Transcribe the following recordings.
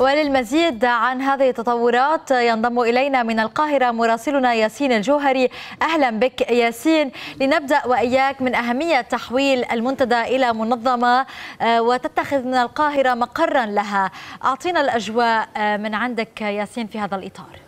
وللمزيد عن هذه التطورات ينضم إلينا من القاهرة مراسلنا ياسين الجوهري. أهلا بك ياسين. لنبدأ وإياك من أهمية تحويل المنتدى إلى منظمة وتتخذ من القاهرة مقرا لها. أعطينا الأجواء من عندك ياسين في هذا الإطار.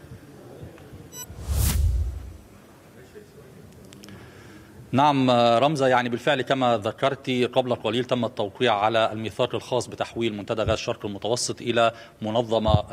نعم رمزة يعني بالفعل كما ذكرت قبل قليل تم التوقيع على الميثاق الخاص بتحويل منتدى غاز الشرق المتوسط إلى منظمة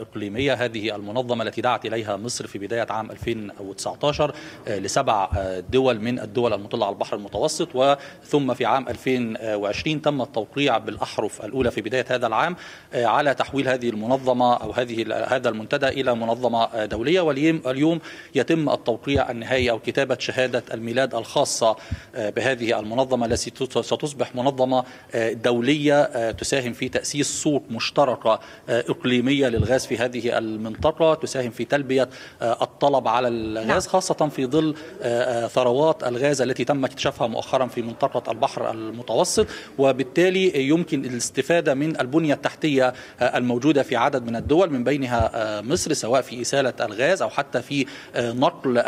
إقليمية. هذه المنظمة التي دعت إليها مصر في بداية عام 2019 لسبع دول من الدول المطلة على البحر المتوسط. وثم في عام 2020 تم التوقيع بالأحرف الأولى في بداية هذا العام على تحويل هذه المنظمة أو هذه هذا المنتدى إلى منظمة دولية. واليوم يتم التوقيع النهائي أو كتابة شهادة الميلاد الخاص خاصة بهذه المنظمة التي ستصبح منظمة دولية تساهم في تأسيس سوق مشتركة إقليمية للغاز في هذه المنطقة تساهم في تلبية الطلب على الغاز خاصة في ظل ثروات الغاز التي تم اكتشافها مؤخرا في منطقة البحر المتوسط. وبالتالي يمكن الاستفادة من البنية التحتية الموجودة في عدد من الدول من بينها مصر سواء في إسالة الغاز أو حتى في نقل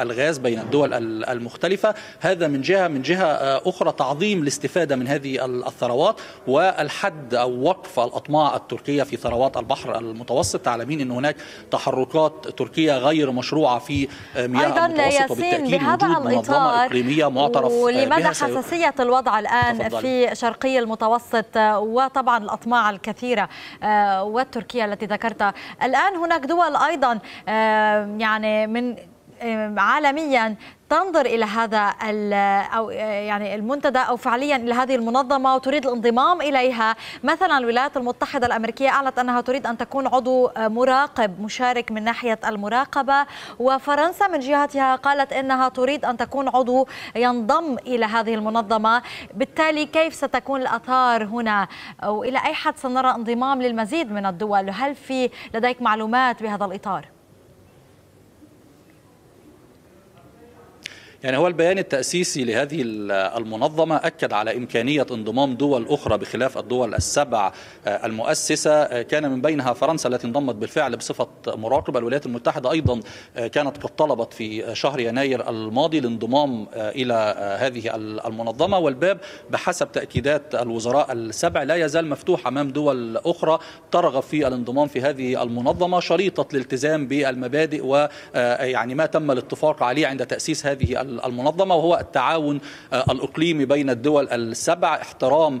الغاز بين الدول المختلفة. مختلفة. هذا من جهة من جهة أخرى تعظيم الاستفادة من هذه الثروات والحد أو وقف الأطماع التركية في ثروات البحر المتوسط. تعلمين أن هناك تحركات تركية غير مشروعة في مياه أيضا المتوسط وبالتأكيد بهذا إقليمية معترف ولماذا حساسية الوضع الآن تفضل. في شرقي المتوسط وطبعا الأطماع الكثيرة والتركية التي ذكرتها. الآن هناك دول أيضا يعني من عالميا تنظر إلى هذا أو يعني المنتدى أو فعليا إلى هذه المنظمة وتريد الانضمام إليها. مثلا الولايات المتحدة الأمريكية أعلنت أنها تريد أن تكون عضو مراقب مشارك من ناحية المراقبة. وفرنسا من جهتها قالت إنها تريد أن تكون عضو ينضم إلى هذه المنظمة. بالتالي كيف ستكون الأثار هنا؟ والى أي حد سنرى انضمام للمزيد من الدول؟ هل في لديك معلومات بهذا الإطار؟ يعني هو البيان التأسيسي لهذه المنظمة أكد على إمكانية انضمام دول أخرى بخلاف الدول السبع المؤسسة. كان من بينها فرنسا التي انضمت بالفعل بصفة مراقبة. الولايات المتحدة أيضا كانت قد طلبت في شهر يناير الماضي الانضمام إلى هذه المنظمة. والباب بحسب تأكيدات الوزراء السبع لا يزال مفتوح أمام دول أخرى ترغب في الانضمام في هذه المنظمة. شريطة الالتزام بالمبادئ ويعني ما تم الاتفاق عليه عند تأسيس هذه المنظمة وهو التعاون الإقليمي بين الدول السبع. احترام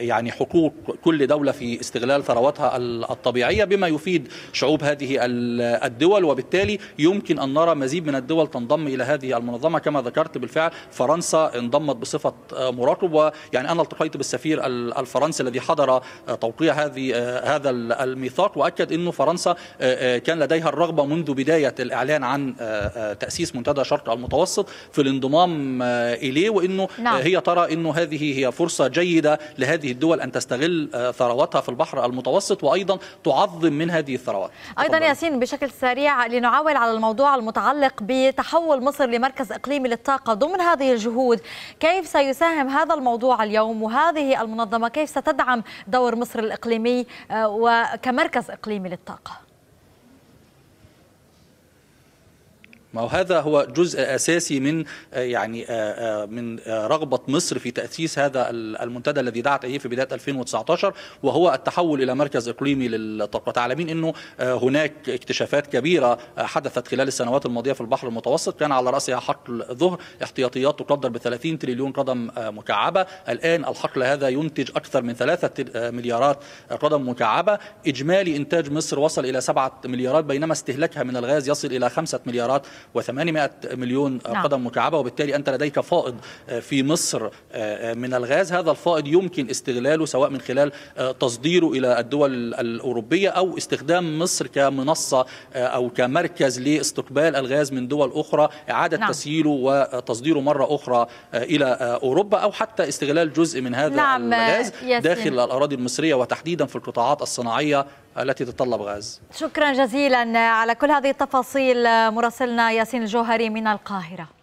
يعني حقوق كل دولة في استغلال ثرواتها الطبيعية بما يفيد شعوب هذه الدول. وبالتالي يمكن أن نرى مزيد من الدول تنضم إلى هذه المنظمة. كما ذكرت بالفعل فرنسا انضمت بصفة مراقب. ويعني أنا التقيت بالسفير الفرنسي الذي حضر توقيع هذه هذا الميثاق. وأكد إنه فرنسا كان لديها الرغبة منذ بداية الإعلان عن تأسيس منتدى شرق المتوسط. المتوسط في الانضمام إليه وإنه نعم. هي ترى إنه هذه هي فرصة جيدة لهذه الدول أن تستغل ثرواتها في البحر المتوسط وأيضا تعظم من هذه الثروات. أيضا ياسين بشكل سريع لنعاول على الموضوع المتعلق بتحول مصر لمركز إقليمي للطاقة ضمن هذه الجهود، كيف سيساهم هذا الموضوع اليوم وهذه المنظمة كيف ستدعم دور مصر الإقليمي وكمركز إقليمي للطاقة؟ ما هذا هو جزء أساسي من يعني من رغبة مصر في تأسيس هذا المنتدى الذي دعت إليه في بداية 2019 وهو التحول إلى مركز إقليمي للطاقة. تعلمين إنه هناك اكتشافات كبيرة حدثت خلال السنوات الماضية في البحر المتوسط كان على رأسها حقل ظهر احتياطيات تقدر ب 30 تريليون قدم مكعبة. الآن الحقل هذا ينتج أكثر من 3 مليارات قدم مكعبة. إجمالي إنتاج مصر وصل إلى 7 مليارات بينما استهلاكها من الغاز يصل إلى 5 مليارات و800 مليون نعم. قدم مكعبة وبالتالي أنت لديك فائض في مصر من الغاز هذا الفائض يمكن استغلاله سواء من خلال تصديره إلى الدول الأوروبية أو استخدام مصر كمنصة أو كمركز لاستقبال الغاز من دول أخرى إعادة نعم. تسييله وتصديره مرة أخرى إلى أوروبا أو حتى استغلال جزء من هذا نعم. الغاز ياسين. داخل الأراضي المصرية وتحديدا في القطاعات الصناعية التي تتطلب غاز. شكرا جزيلا على كل هذه التفاصيل مراسلنا ياسين الجوهري من القاهرة.